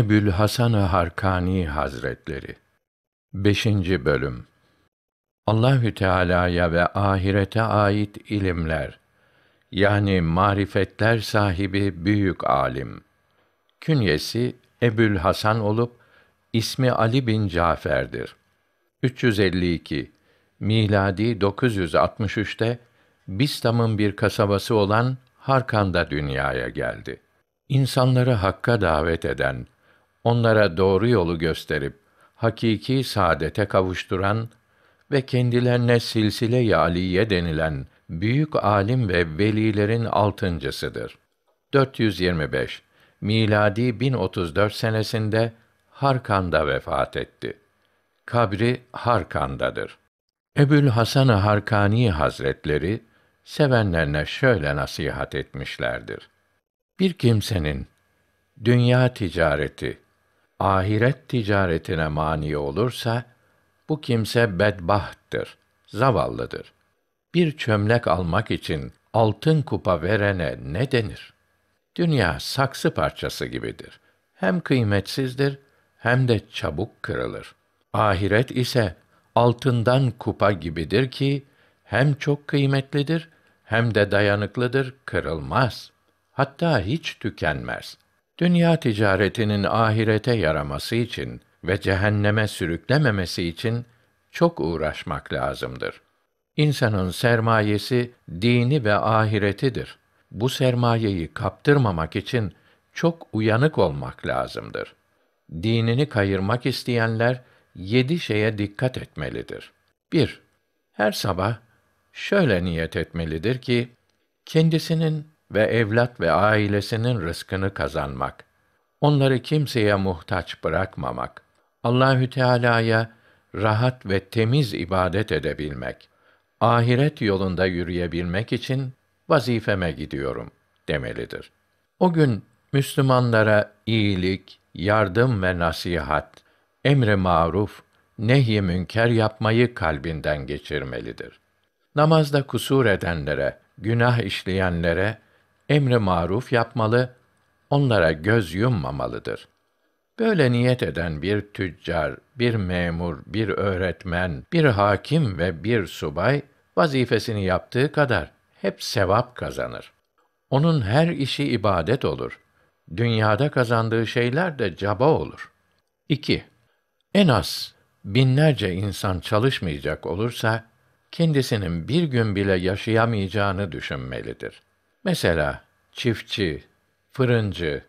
Ebül Hasan Harkani Hazretleri 5. bölüm Allahü Teala'ya ve ahirete ait ilimler yani marifetler sahibi büyük alim. Künyesi Ebül Hasan olup ismi Ali bin Cafer'dir. 352 miladi 963'te Bistam'ın bir kasabası olan Harkan'da dünyaya geldi. İnsanları hakka davet eden, onlara doğru yolu gösterip hakiki saadete kavuşturan ve kendilerine silsile-i aliye denilen büyük alim ve velilerin altıncısıdır. 425 miladi 1034 senesinde Harkan'da vefat etti. Kabri Harkan'dadır. Ebül Hasan Harkani Hazretleri sevenlerine şöyle nasihat etmişlerdir. Bir kimsenin dünya ticareti ahiret ticaretine mani olursa bu kimse bedbahttır, zavallıdır. Bir çömlek almak için altın kupa verene ne denir? Dünya saksı parçası gibidir. Hem kıymetsizdir hem de çabuk kırılır. Ahiret ise altından kupa gibidir ki hem çok kıymetlidir hem de dayanıklıdır, kırılmaz. Hatta hiç tükenmez. Dünya ticaretinin ahirete yaraması için ve cehenneme sürüklememesi için çok uğraşmak lazımdır. İnsanın sermayesi dini ve ahiretidir. Bu sermayeyi kaptırmamak için çok uyanık olmak lazımdır. Dinini kayırmak isteyenler yedi şeye dikkat etmelidir. 1. Her sabah şöyle niyet etmelidir ki kendisinin ve evlat ve ailesinin rızkını kazanmak, onları kimseye muhtaç bırakmamak, Allahü Teala'ya rahat ve temiz ibadet edebilmek, ahiret yolunda yürüyebilmek için vazifeme gidiyorum demelidir. O gün Müslümanlara iyilik, yardım ve nasihat, emre maruf, nehy münker yapmayı kalbinden geçirmelidir. Namazda kusur edenlere, günah işleyenlere emri maruf yapmalı, onlara göz yummamalıdır. Böyle niyet eden bir tüccar, bir memur, bir öğretmen, bir hakim ve bir subay vazifesini yaptığı kadar hep sevap kazanır. Onun her işi ibadet olur. Dünyada kazandığı şeyler de caba olur. 2. En az binlerce insan çalışmayacak olursa kendisinin bir gün bile yaşayamayacağını düşünmelidir. Mesela çiftçi, fırıncı,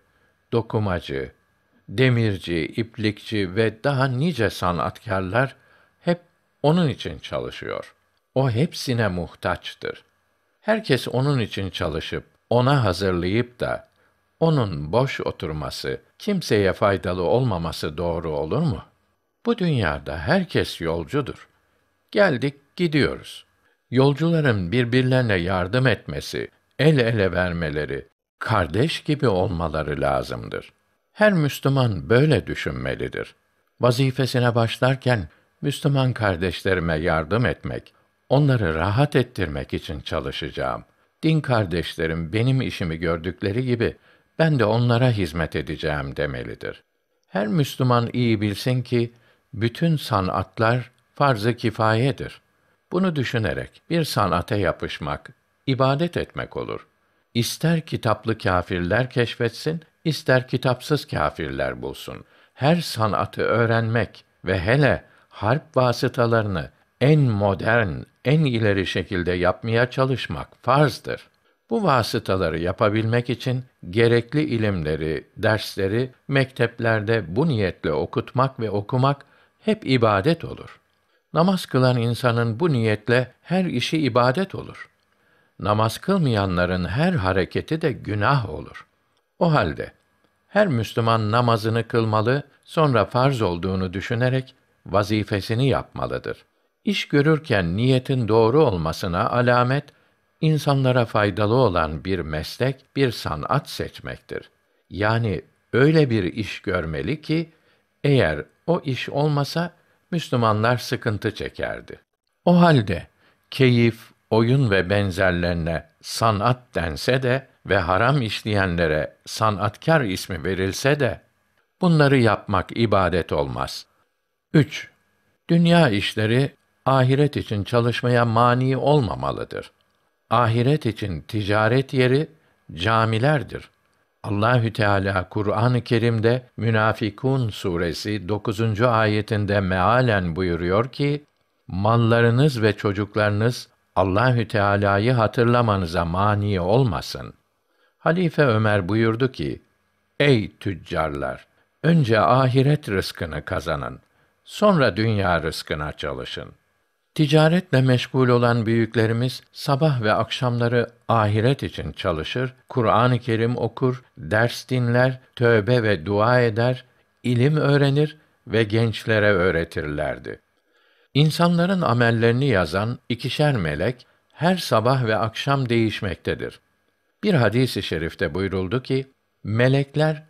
dokumacı, demirci, iplikçi ve daha nice sanatkarlar hep onun için çalışıyor. O hepsine muhtaçtır. Herkes onun için çalışıp ona hazırlayıp da onun boş oturması, kimseye faydalı olmaması doğru olur mu? Bu dünyada herkes yolcudur. Geldik, gidiyoruz. Yolcuların birbirlerine yardım etmesi, el ele vermeleri, kardeş gibi olmaları lazımdır. Her Müslüman böyle düşünmelidir. Vazifesine başlarken Müslüman kardeşlerime yardım etmek, onları rahat ettirmek için çalışacağım. Din kardeşlerim benim işimi gördükleri gibi ben de onlara hizmet edeceğim demelidir. Her Müslüman iyi bilsin ki bütün sanatlar farz-ı kifayedir. Bunu düşünerek bir sanata yapışmak, ibadet etmek olur. İster kitaplı kâfirler keşfetsin, ister kitapsız kâfirler bulsun. Her sanatı öğrenmek ve hele harp vasıtalarını en modern, en ileri şekilde yapmaya çalışmak farzdır. Bu vasıtaları yapabilmek için gerekli ilimleri, dersleri mekteplerde bu niyetle okutmak ve okumak hep ibadet olur. Namaz kılan insanın bu niyetle her işi ibadet olur. Namaz kılmayanların her hareketi de günah olur. O halde her Müslüman namazını kılmalı, sonra farz olduğunu düşünerek vazifesini yapmalıdır. İş görürken niyetin doğru olmasına alamet insanlara faydalı olan bir meslek, bir sanat seçmektir. Yani öyle bir iş görmeli ki eğer o iş olmasa Müslümanlar sıkıntı çekerdi. O halde keyif, oyun ve benzerlerine sanat dense de ve haram işleyenlere sanatkar ismi verilse de Bunları yapmak ibadet olmaz. 3. Dünya işleri ahiret için çalışmaya mani olmamalıdır. Ahiret için ticaret yeri camilerdir. Allahü Teala Kur'an-ı Kerim'de Münafikun suresi 9. ayetinde mealen buyuruyor ki: Mallarınız ve çocuklarınız Allahü Teala'yı hatırlamanıza mani olmasın. Halife Ömer buyurdu ki: Ey tüccarlar! Önce ahiret rızkını kazanın. Sonra dünya rızkına çalışın. Ticaretle meşgul olan büyüklerimiz sabah ve akşamları ahiret için çalışır, Kur'an-ı Kerim okur, ders dinler, tövbe ve dua eder, ilim öğrenir ve gençlere öğretirlerdi. İnsanların amellerini yazan ikişer melek her sabah ve akşam değişmektedir. Bir hadis-i şerifte buyuruldu ki, melekler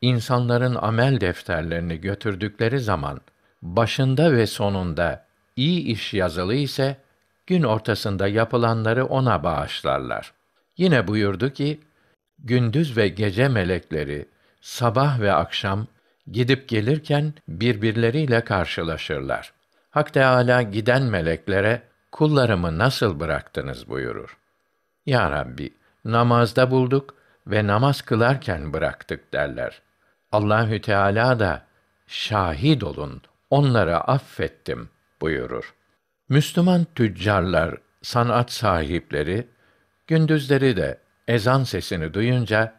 insanların amel defterlerini götürdükleri zaman başında ve sonunda iyi iş yazılı ise gün ortasında yapılanları ona bağışlarlar. Yine buyurdu ki, gündüz ve gece melekleri sabah ve akşam gidip gelirken birbirleriyle karşılaşırlar. Hak Teâlâ giden meleklere, kullarımı nasıl bıraktınız buyurur. Ya Rabbi, namazda bulduk ve namaz kılarken bıraktık derler. Allahü Teala da şahit olun, onları affettim buyurur. Müslüman tüccarlar, sanat sahipleri gündüzleri de ezan sesini duyunca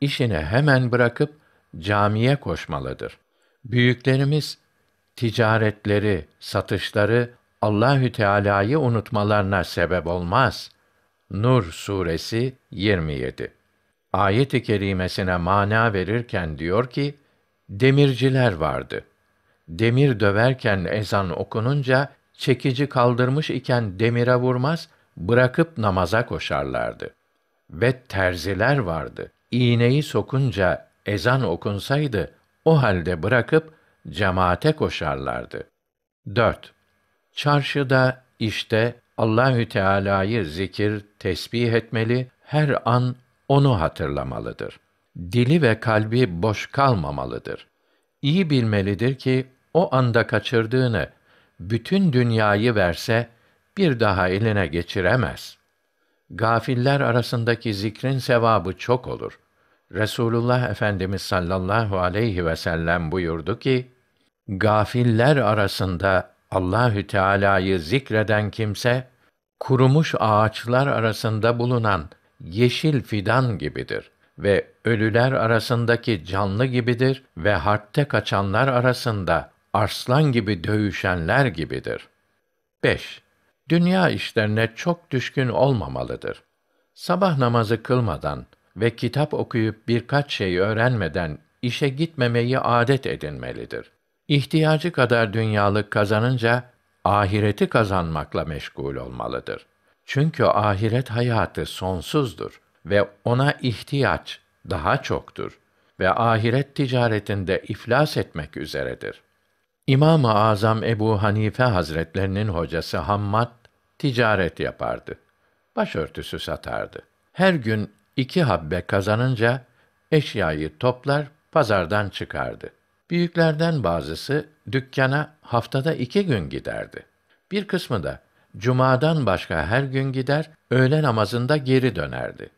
işini hemen bırakıp camiye koşmalıdır. Büyüklerimiz ticaretleri, satışları Allahü Teala'yı unutmalarına sebep olmaz. Nur suresi 27. Ayet-i kerimesine mana verirken diyor ki: Demirciler vardı. Demir döverken ezan okununca çekici kaldırmış iken demire vurmaz, bırakıp namaza koşarlardı. Ve terziler vardı. İğneyi sokunca ezan okunsaydı o halde bırakıp cemaate koşarlardı. 4. Çarşıda, işte Allahü Teala'yı zikir, tesbih etmeli, her an onu hatırlamalıdır. Dili ve kalbi boş kalmamalıdır. İyi bilmelidir ki o anda kaçırdığını bütün dünyayı verse bir daha eline geçiremez. Gafiller arasındaki zikrin sevabı çok olur. Resulullah Efendimiz sallallahu aleyhi ve sellem buyurdu ki: Gafiller arasında Allahü Teala'yı zikreden kimse kurumuş ağaçlar arasında bulunan yeşil fidan gibidir ve ölüler arasındaki canlı gibidir ve harpte kaçanlar arasında arslan gibi dövüşenler gibidir. 5. Dünya işlerine çok düşkün olmamalıdır. Sabah namazı kılmadan ve kitap okuyup birkaç şey öğrenmeden işe gitmemeyi adet edinmelidir. İhtiyacı kadar dünyalık kazanınca ahireti kazanmakla meşgul olmalıdır. Çünkü ahiret hayatı sonsuzdur ve ona ihtiyaç daha çoktur ve ahiret ticaretinde iflas etmek üzeredir. İmam-ı Azam Ebu Hanife Hazretlerinin hocası Hammad ticaret yapardı. Başörtüsü satardı. Her gün iki habbe kazanınca eşyayı toplar, pazardan çıkardı. Büyüklerden bazısı dükkana haftada iki gün giderdi. Bir kısmı da cumadan başka her gün gider, öğle namazında geri dönerdi.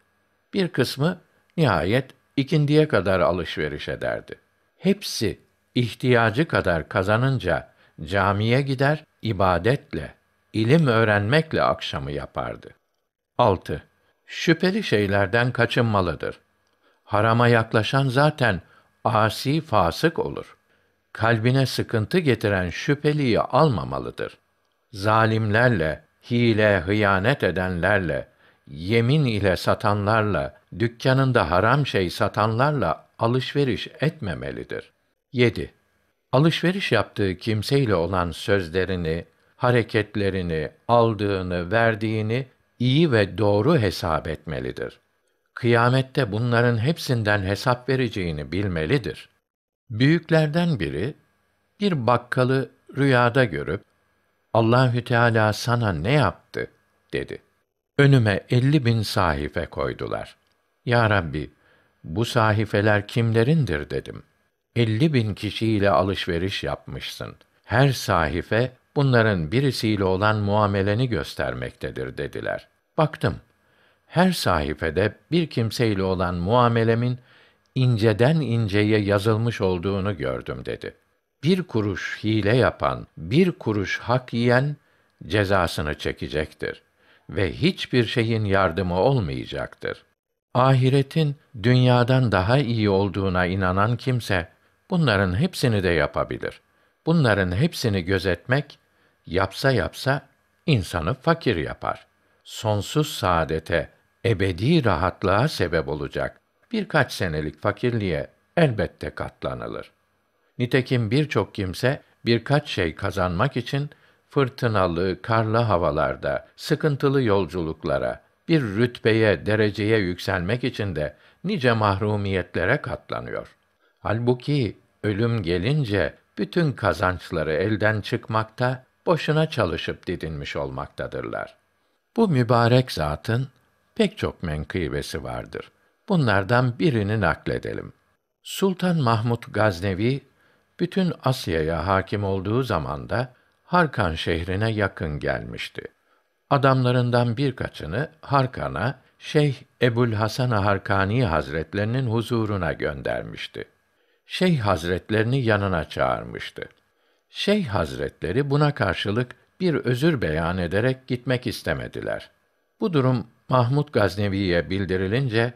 Bir kısmı nihayet ikindiye kadar alışveriş ederdi. Hepsi ihtiyacı kadar kazanınca camiye gider, ibadetle, ilim öğrenmekle akşamı yapardı. 6. Şüpheli şeylerden kaçınmalıdır. Harama yaklaşan zaten asi fasık olur. Kalbine sıkıntı getiren şüpheliyi almamalıdır. Zalimlerle, hile, hıyanet edenlerle, yemin ile satanlarla, dükkanında haram şey satanlarla alışveriş etmemelidir. 7. Alışveriş yaptığı kimseyle olan sözlerini, hareketlerini, aldığını, verdiğini iyi ve doğru hesap etmelidir. Kıyamette bunların hepsinden hesap vereceğini bilmelidir. Büyüklerden biri bir bakkalı rüyada görüp Allahü Teala sana ne yaptı dedi. Önüme elli bin sahife koydular. Ya Rabbi, bu sahifeler kimlerindir dedim. elli bin kişiyle alışveriş yapmışsın. Her sahife bunların birisiyle olan muameleni göstermektedir dediler. Baktım. Her sayfede bir kimseyle olan muamelemin inceden inceye yazılmış olduğunu gördüm dedi. Bir kuruş hile yapan, bir kuruş hak yiyen cezasını çekecektir ve hiçbir şeyin yardımı olmayacaktır. Ahiretin dünyadan daha iyi olduğuna inanan kimse bunların hepsini de yapabilir. Bunların hepsini gözetmek yapsa yapsa insanı fakir yapar. Sonsuz saadete, ebedi rahatlığa sebep olacak birkaç senelik fakirliğe elbette katlanılır. Nitekim birçok kimse birkaç şey kazanmak için fırtınalı, karlı havalarda, sıkıntılı yolculuklara, bir rütbeye, dereceye yükselmek için de nice mahrumiyetlere katlanıyor. Halbuki ölüm gelince bütün kazançları elden çıkmakta, boşuna çalışıp didinmiş olmaktadırlar. Bu mübarek zatın pek çok menkıbesi vardır. Bunlardan birini nakledelim. Sultan Mahmud Gaznevi bütün Asya'ya hakim olduğu zamanda Harkan şehrine yakın gelmişti. Adamlarından birkaçını Harkan'a Şeyh Ebul Hasan Harkani Hazretlerinin huzuruna göndermişti. Şeyh Hazretlerini yanına çağırmıştı. Şeyh Hazretleri buna karşılık bir özür beyan ederek gitmek istemediler. Bu durum Mahmud Gaznevi'ye bildirilince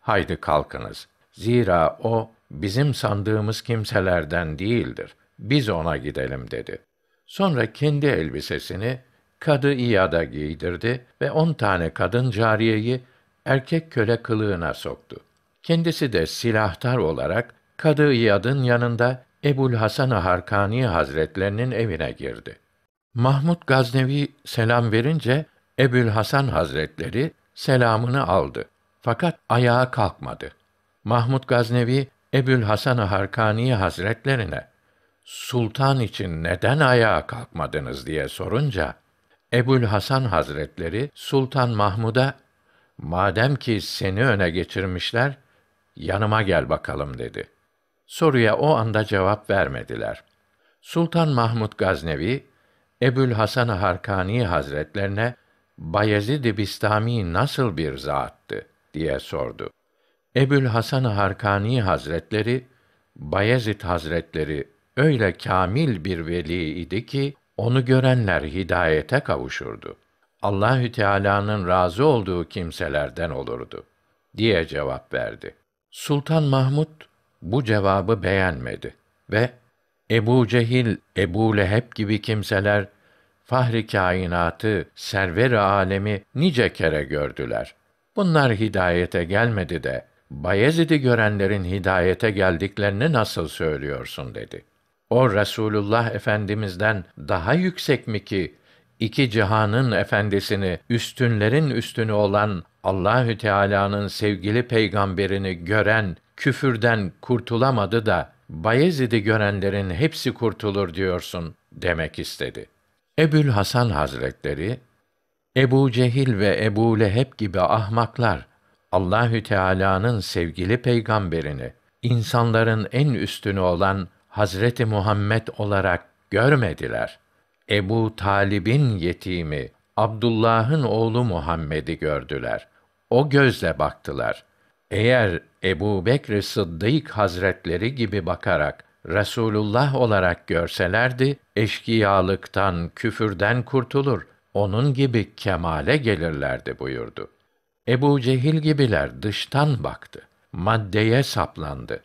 haydi kalkınız. Zira o bizim sandığımız kimselerden değildir. Biz ona gidelim dedi. Sonra kendi elbisesini Kadı İyad'a giydirdi ve on tane kadın cariyeyi erkek köle kılığına soktu. Kendisi de silahtar olarak Kadı İyad'ın yanında Ebul Hasan Harkani Hazretlerinin evine girdi. Mahmud Gaznevi selam verince Ebul Hasan Hazretleri selamını aldı. Fakat ayağa kalkmadı. Mahmud Gaznevi Ebul Hasan Harkani Hazretlerine sultan için neden ayağa kalkmadınız diye sorunca Ebul Hasan Hazretleri Sultan Mahmud'a madem ki seni öne geçirmişler yanıma gel bakalım dedi. Soruya o anda cevap vermediler. Sultan Mahmud Gaznevi Ebul Hasan Harkani Hazretlerine Bayezid Bistami nasıl bir zattı diye sordu. Ebul Hasan Harkani Hazretleri Bayezid Hazretleri öyle kamil bir veli idi ki onu görenler hidayete kavuşurdu. Allahü Teala'nın razı olduğu kimselerden olurdu diye cevap verdi. Sultan Mahmud bu cevabı beğenmedi ve Ebu Cehil, Ebu Leheb gibi kimseler fahri kainatı, server alemi nice kere gördüler. Bunlar hidayete gelmedi de Bayezid'i görenlerin hidayete geldiklerini nasıl söylüyorsun dedi. O Resulullah Efendimizden daha yüksek mi ki iki cihanın efendisini, üstünlerin üstünü olan Allahü Teala'nın sevgili peygamberini gören küfürden kurtulamadı da Bayezid'i görenlerin hepsi kurtulur diyorsun demek istedi. Ebül Hasan Hazretleri Ebu Cehil ve Ebu Leheb gibi ahmaklar Allahü Teala'nın sevgili peygamberini insanların en üstünü olan Hazreti Muhammed olarak görmediler. Ebu Talib'in yetimi Abdullah'ın oğlu Muhammed'i gördüler. O gözle baktılar. Eğer Ebu Bekr Sıddık Hazretleri gibi bakarak Resulullah olarak görselerdi, eşkıyalıktan, küfürden kurtulur, onun gibi kemale gelirlerdi buyurdu. Ebu Cehil gibiler dıştan baktı, maddeye saplandı.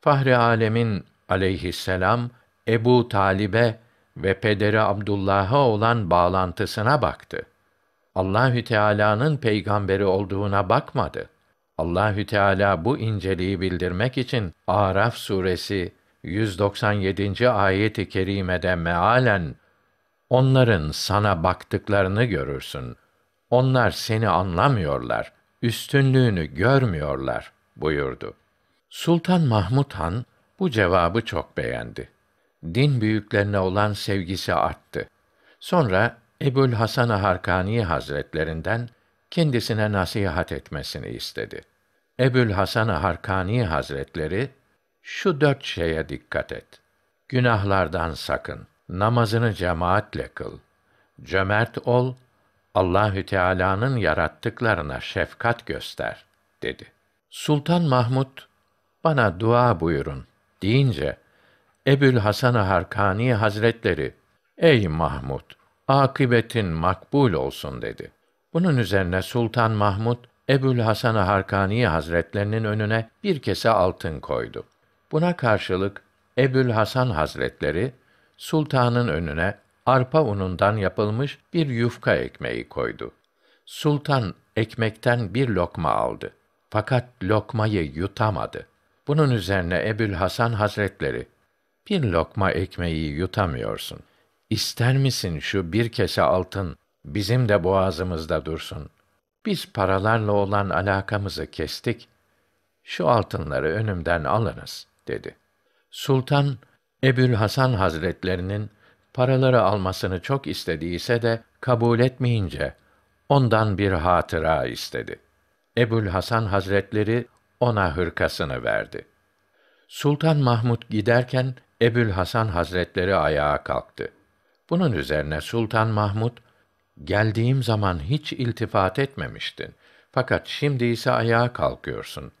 Fahri alemin aleyhisselam Ebu Talib'e ve pederi Abdullah'a olan bağlantısına baktı. Allahü Teala'nın peygamberi olduğuna bakmadı. Allahü Teala bu inceliği bildirmek için Araf suresi 197. ayeti kerimede mealen onların sana baktıklarını görürsün. Onlar seni anlamıyorlar, üstünlüğünü görmüyorlar buyurdu. Sultan Mahmud Han bu cevabı çok beğendi. Din büyüklerine olan sevgisi arttı. Sonra Ebul Hasan Harkani Hazretlerinden kendisine nasihat etmesini istedi. Ebul Hasan Harkani Hazretleri Şu dört şeye dikkat et. Günahlardan sakın. Namazını cemaatle kıl. Cömert ol. Allahü Teala'nın yarattıklarına şefkat göster, dedi. Sultan Mahmud, bana dua buyurun, deyince, Ebül Hasan-ı Harkani Hazretleri, ey Mahmud, akıbetin makbul olsun dedi. Bunun üzerine Sultan Mahmud, Ebül Hasan-ı Harkani Hazretlerinin önüne bir kese altın koydu. Buna karşılık Ebül Hasan Hazretleri sultanın önüne arpa unundan yapılmış bir yufka ekmeği koydu. Sultan ekmekten bir lokma aldı. Fakat lokmayı yutamadı. Bunun üzerine Ebül Hasan Hazretleri, bir lokma ekmeği yutamıyorsun. İster misin şu bir kese altın bizim de boğazımızda dursun? Biz paralarla olan alakamızı kestik. Şu altınları önümden alınız, dedi. Sultan, Ebül Hasan Hazretlerinin paraları almasını çok istediyse de kabul etmeyince ondan bir hatıra istedi. Ebul Hasan Hazretleri ona hırkasını verdi. Sultan Mahmud giderken Ebul Hasan Hazretleri ayağa kalktı. Bunun üzerine Sultan Mahmud geldiğim zaman hiç iltifat etmemiştin. Fakat şimdi ise ayağa kalkıyorsun.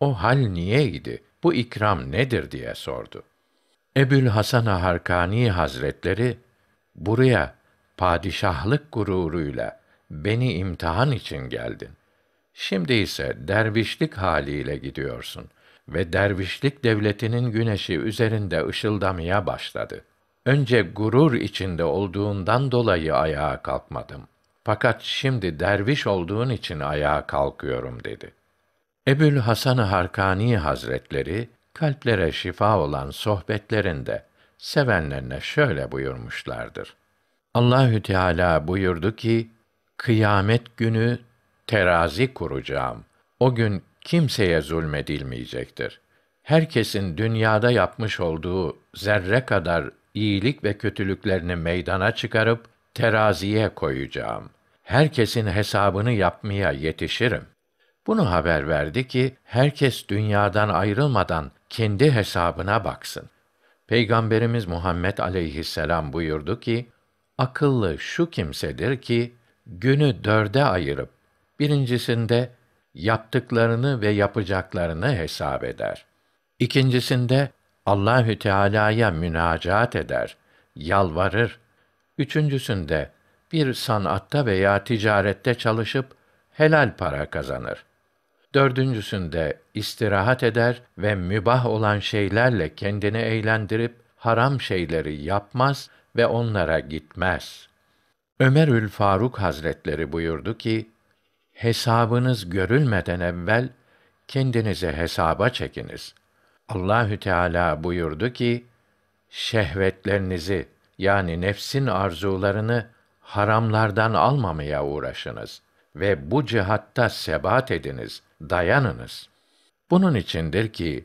O hal niyeydi? Bu ikram nedir diye sordu. Ebül Hasan Harkani Hazretleri buraya padişahlık gururuyla beni imtihan için geldin. Şimdi ise dervişlik haliyle gidiyorsun ve dervişlik devletinin güneşi üzerinde ışıldamaya başladı. Önce gurur içinde olduğundan dolayı ayağa kalkmadım. Fakat şimdi derviş olduğun için ayağa kalkıyorum dedi. Ebül Hasan Harkani Hazretleri kalplere şifa olan sohbetlerinde sevenlerine şöyle buyurmuşlardır. Allahü Teala buyurdu ki: Kıyamet günü terazi kuracağım. O gün kimseye zulmedilmeyecektir. Herkesin dünyada yapmış olduğu zerre kadar iyilik ve kötülüklerini meydana çıkarıp teraziye koyacağım. Herkesin hesabını yapmaya yetişirim. Bunu haber verdi ki herkes dünyadan ayrılmadan kendi hesabına baksın. Peygamberimiz Muhammed aleyhisselam buyurdu ki, akıllı şu kimsedir ki, günü dörde ayırıp, birincisinde yaptıklarını ve yapacaklarını hesap eder. İkincisinde Allahü Teala'ya münacaat eder, yalvarır. Üçüncüsünde bir sanatta veya ticarette çalışıp helal para kazanır. Dördüncüsünde istirahat eder ve mübah olan şeylerle kendini eğlendirip haram şeyleri yapmaz ve onlara gitmez. Ömerül Faruk Hazretleri buyurdu ki, hesabınız görülmeden evvel kendinize hesaba çekiniz. Allahü Teala buyurdu ki, şehvetlerinizi yani nefsin arzularını haramlardan almamaya uğraşınız ve bu cihatta sebat ediniz, dayanınız. Bunun içindir ki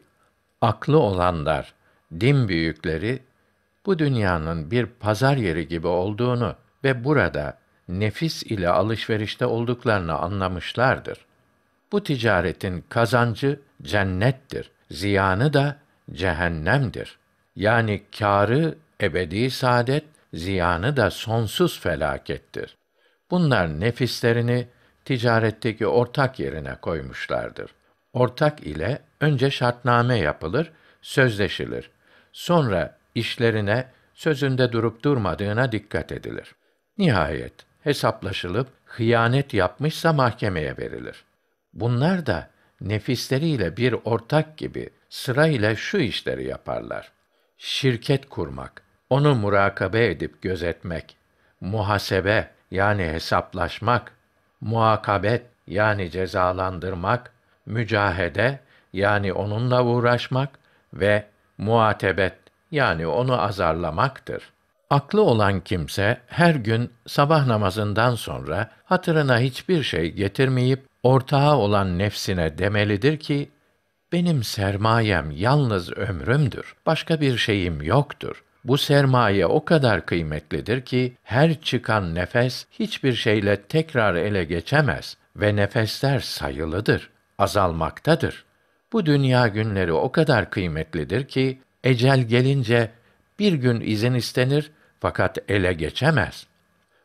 aklı olanlar, din büyükleri bu dünyanın bir pazar yeri gibi olduğunu ve burada nefis ile alışverişte olduklarını anlamışlardır. Bu ticaretin kazancı cennettir, ziyanı da cehennemdir. Yani kârı ebedi saadet, ziyanı da sonsuz felakettir. Bunlar nefislerini ticaretteki ortak yerine koymuşlardır. Ortak ile önce şartname yapılır, sözleşilir. Sonra işlerine, sözünde durup durmadığına dikkat edilir. Nihayet hesaplaşılıp hıyanet yapmışsa mahkemeye verilir. Bunlar da nefisleriyle bir ortak gibi sırayla şu işleri yaparlar. Şirket kurmak, onu murakabe edip gözetmek, muhasebe yani hesaplaşmak, muakabet yani cezalandırmak, mücahede yani onunla uğraşmak ve muatebet yani onu azarlamaktır. Aklı olan kimse her gün sabah namazından sonra hatırına hiçbir şey getirmeyip ortağı olan nefsine demelidir ki benim sermayem yalnız ömrümdür. Başka bir şeyim yoktur. Bu sermaye o kadar kıymetlidir ki her çıkan nefes hiçbir şeyle tekrar ele geçemez ve nefesler sayılıdır, azalmaktadır. Bu dünya günleri o kadar kıymetlidir ki ecel gelince bir gün izin istenir fakat ele geçemez.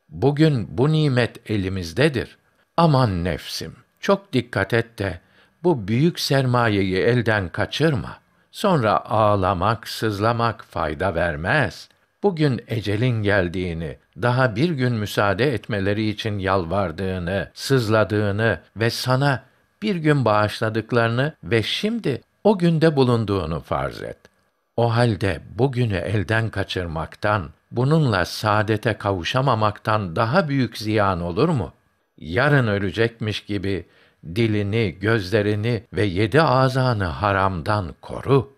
Bugün bu nimet elimizdedir. Aman nefsim, çok dikkat et de bu büyük sermayeyi elden kaçırma. Sonra ağlamak, sızlamak fayda vermez. Bugün ecelin geldiğini, daha bir gün müsaade etmeleri için yalvardığını, sızladığını ve sana bir gün bağışladıklarını ve şimdi o günde bulunduğunu farz et. O halde bugünü elden kaçırmaktan, bununla saadete kavuşamamaktan daha büyük ziyan olur mu? Yarın ölecekmiş gibi dilini, gözlerini ve yedi azanı haramdan koru.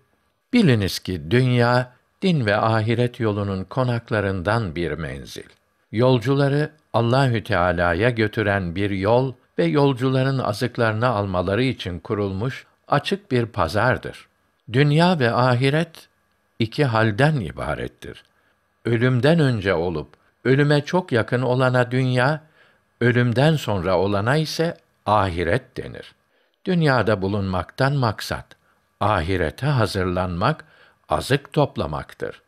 Biliniz ki dünya din ve ahiret yolunun konaklarından bir menzil. Yolcuları Allahü Teala'ya götüren bir yol ve yolcuların azıklarını almaları için kurulmuş açık bir pazardır. Dünya ve ahiret iki halden ibarettir. Ölümden önce olup ölüme çok yakın olana dünya, ölümden sonra olana ise ahiret denir. Dünyada bulunmaktan maksat ahirete hazırlanmak, azık toplamaktır.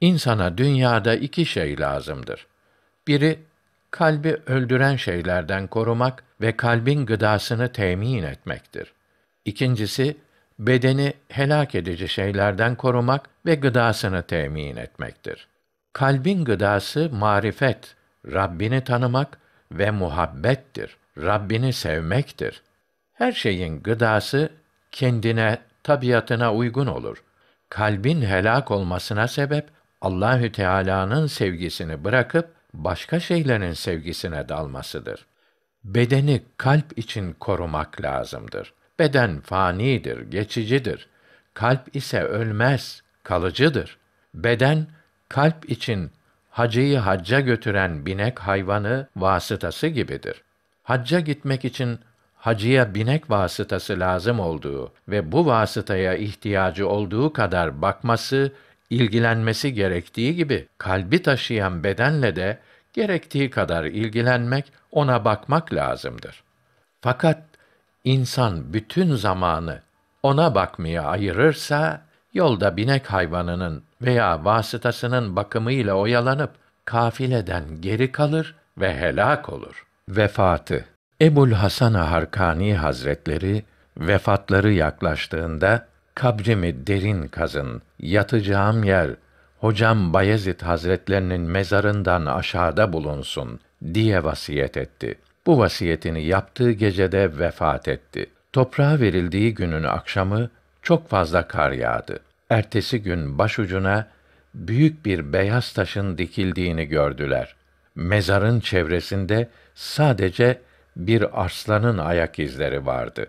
İnsana dünyada iki şey lazımdır. Biri kalbi öldüren şeylerden korumak ve kalbin gıdasını temin etmektir. İkincisi bedeni helak edici şeylerden korumak ve gıdasını temin etmektir. Kalbin gıdası marifet, Rabbini tanımak ve muhabbettir. Rabbini sevmektir. Her şeyin gıdası kendine, tabiatına uygun olur. Kalbin helak olmasına sebep Allahü Teala'nın sevgisini bırakıp başka şeylerin sevgisine dalmasıdır. Bedeni kalp için korumak lazımdır. Beden fanidir, geçicidir. Kalp ise ölmez, kalıcıdır. Beden kalp için hacıyı hacca götüren binek hayvanı vasıtası gibidir. Hacca gitmek için hacıya binek vasıtası lazım olduğu ve bu vasıtaya ihtiyacı olduğu kadar bakması, ilgilenmesi gerektiği gibi kalbi taşıyan bedenle de gerektiği kadar ilgilenmek, ona bakmak lazımdır. Fakat insan bütün zamanı ona bakmaya ayırırsa yolda binek hayvanının veya vasıtasının bakımıyla oyalanıp kafileden geri kalır ve helak olur. Vefatı Ebul Hasan Harkani Hazretleri vefatları yaklaştığında kabrimi derin kazın, yatacağım yer hocam Bayezid Hazretlerinin mezarından aşağıda bulunsun diye vasiyet etti. Bu vasiyetini yaptığı gecede vefat etti. Toprağa verildiği günün akşamı çok fazla kar yağdı. Ertesi gün başucuna büyük bir beyaz taşın dikildiğini gördüler. Mezarın çevresinde sadece bir arslanın ayak izleri vardı.